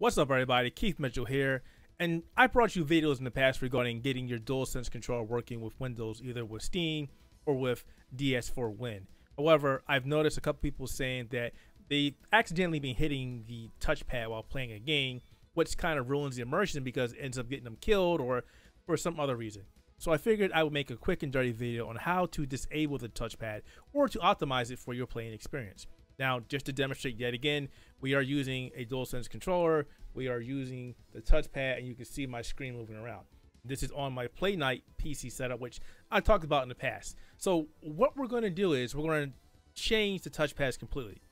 What's up everybody, Keith Mitchell here, and I brought you videos in the past regarding getting your DualSense controller working with Windows, either with Steam or with DS4 Win. However, I've noticed a couple people saying that they accidentally been hitting the touchpad while playing a game, which kind of ruins the immersion because it ends up getting them killed or for some other reason. So I figured I would make a quick and dirty video on how to disable the touchpad or to optimize it for your playing experience. Now, just to demonstrate yet again, we are using a DualSense controller. We are using the touchpad, and you can see my screen moving around. This is on my Playnite PC setup, which I talked about in the past. So what we're going to do is we're going to change the touchpads completely.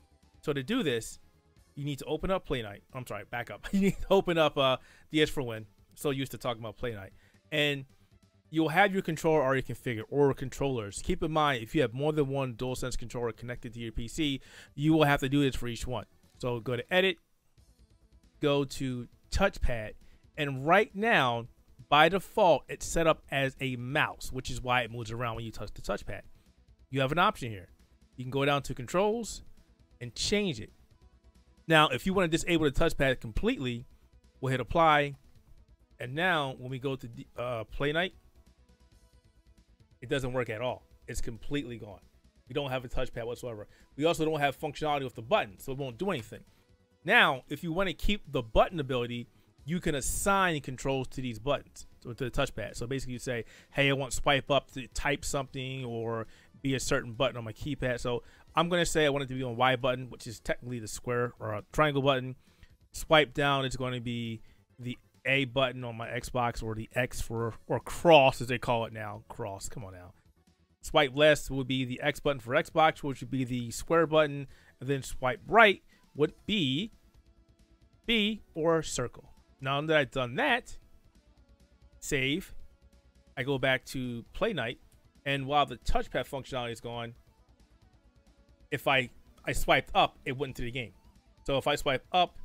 So to do this, you need to open up Playnite. I'm sorry, back up. you need to open up uh, DS4Win. So used to talking about Playnite. And you'll have your controller already configured or controllers. Keep in mind, if you have more than one DualSense controller connected to your PC, you will have to do this for each one. So go to Edit, go to Touchpad, and right now, by default, it's set up as a mouse, which is why it moves around when you touch the touchpad. You have an option here. You can go down to Controls and change it. Now, if you want to disable the touchpad completely, we'll hit Apply. And now, when we go to uh, Playnite, it doesn't work at all. It's completely gone. We don't have a touchpad whatsoever. We also don't have functionality with the button, so it won't do anything. Now, if you want to keep the button ability, you can assign controls to these buttons, to the touchpad. So basically you say, hey, I want swipe up to type something or be a certain button on my keypad. So I'm going to say I want it to be on Y button, which is technically the square or triangle button. Swipe down, it's going to be the A button on my Xbox or the X for, or cross as they call it now. Cross, come on now. Swipe left would be the X button for Xbox, which would be the square button. And then swipe right would be B or circle. Now that I've done that, save. I go back to Playnite, and while the touchpad functionality is gone, if I I swiped up, it went into the game. So if I swipe up,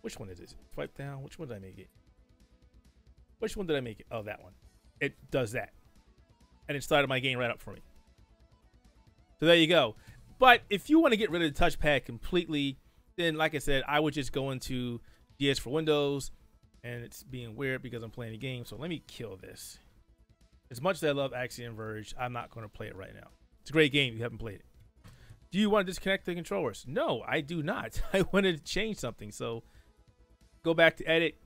which one is it? Swipe down. Which one did I make it? Which one did I make it? Oh, that one. It does that and it started my game right up for me. So there you go. But if you want to get rid of the touchpad completely, then like I said, I would just go into DS4Windows, and it's being weird because I'm playing a game. So let me kill this. As much as I love Axiom Verge, I'm not going to play it right now. It's a great game. You haven't played it. Do you want to disconnect the controllers? No, I do not. I wanted to change something. So go back to edit.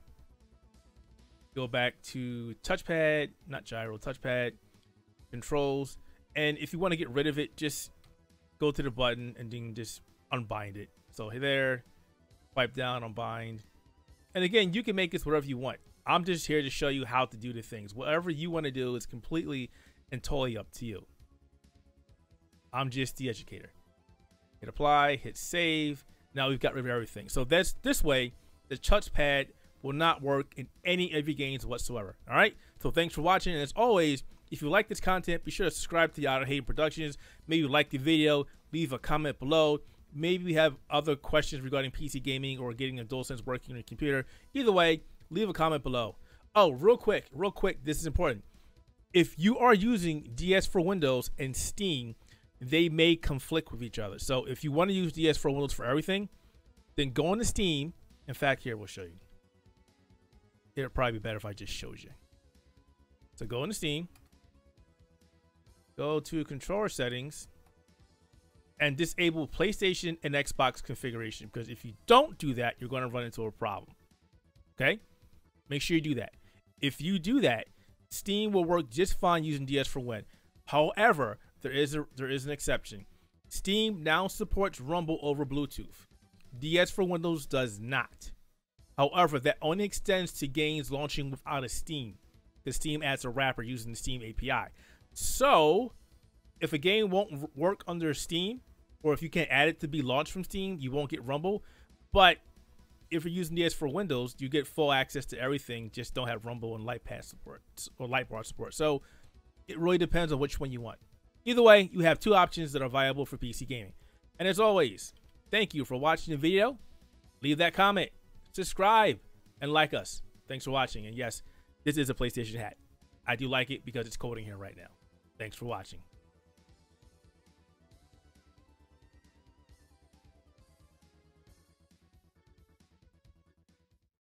Go back to touchpad, not gyro, touchpad controls. And if you want to get rid of it, just go to the button and then just unbind it. So there, wipe down, unbind. And again, you can make this whatever you want. I'm just here to show you how to do the things. Whatever you want to do is completely and totally up to you. I'm just the educator. Hit apply, hit save. Now we've got rid of everything. So that's this way, the touchpad will not work in any of your games whatsoever. All right. So thanks for watching. And as always, if you like this content, be sure to subscribe to the Outer Haven Productions. Maybe you like the video, leave a comment below. Maybe we have other questions regarding PC gaming or getting a DualSense working on your computer. Either way, leave a comment below. Oh, real quick, real quick, this is important. If you are using DS4Windows and Steam, they may conflict with each other. So if you want to use DS4Windows for everything, then go into Steam. In fact, here we'll show you. It'd probably be better if I just showed you. So go into Steam go to controller settings and disable PlayStation and Xbox configuration because if you don't do that, you're going to run into a problem. Okay? Make sure you do that. If you do that, Steam will work just fine using DS4Win. However, there is a there is an exception. Steam now supports Rumble over Bluetooth. DS4Windows does not. However, that only extends to games launching without a Steam, because Steam adds a wrapper using the Steam API. So, if a game won't work under Steam, or if you can't add it to be launched from Steam, you won't get Rumble. But if you're using DS4Windows, you get full access to everything. Just don't have Rumble and Lightpad support or Lightbar support. So it really depends on which one you want. Either way, you have two options that are viable for PC gaming. And as always, thank you for watching the video. Leave that comment, subscribe, and like us. Thanks for watching. And yes, this is a PlayStation hat. I do like it because it's cold in here right now. Thanks for watching.